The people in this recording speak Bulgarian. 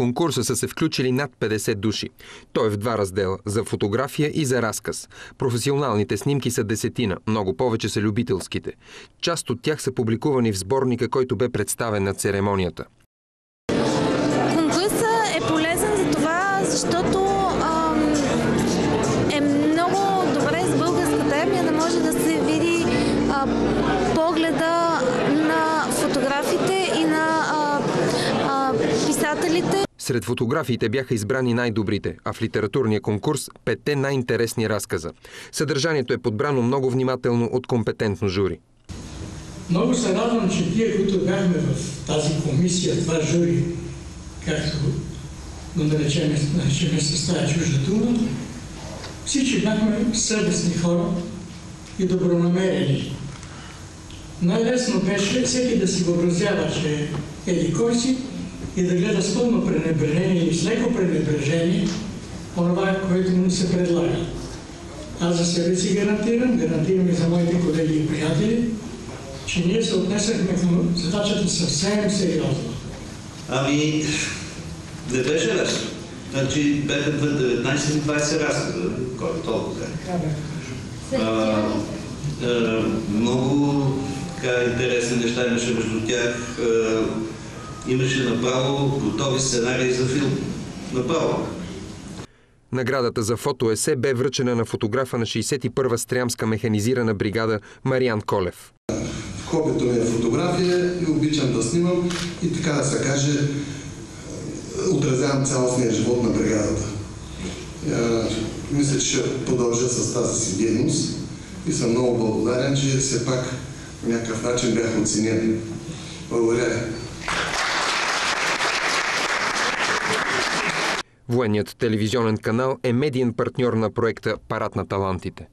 конкурса са се включили над 50 души. Той е в два раздела – за фотография и за разказ. Професионалните снимки са десетина, много повече са любителските. Част от тях са публикувани в сборника, който бе представен на церемонията. Конкурсът е полезен за това, защото е много добре с българската армия да може да се види погледа на фотографите и на писателите. Сред фотографиите бяха избрани най-добрите, а в литературния конкурс – петте най-интересни разказа. Съдържанието е подбрано много внимателно от компетентно жури. Много се радвам, че тие, които бяхме в тази комисия, това жури, както го наречем, наречем с тази чужда дума, всички бяхме съвестни хора и добронамерени. Най-лесно беше всеки да си въобразява, че еди кой си и да гледа с пълно пренебрежение или с леко пренебрежение онова, което му се предлага. Аз за себе си гарантирам, гарантирам и за моите колеги и приятели, че ние се отнесахме към задачата съвсем сериозно. Ами, не беше лесно. Значи бяха 19 или 20 разказа, кой толкова е. А, а, много така интересни неща имаше между тях. А, имаше направо готови сценарии за филм. Направо. Наградата за фотоесе бе връчена на фотографа на 61-а стрямска механизирана бригада Мариан Колев. Хобито ми е фотография и обичам да снимам и така да се каже отразявам цялостния живот на бригадата. А, мисля, че ще продължа с тази си дейност и съм много благодарен, че все пак по някакъв начин бях оценен. Благодаря. Военният телевизионен канал е медиен партньор на проекта Парад на талантите.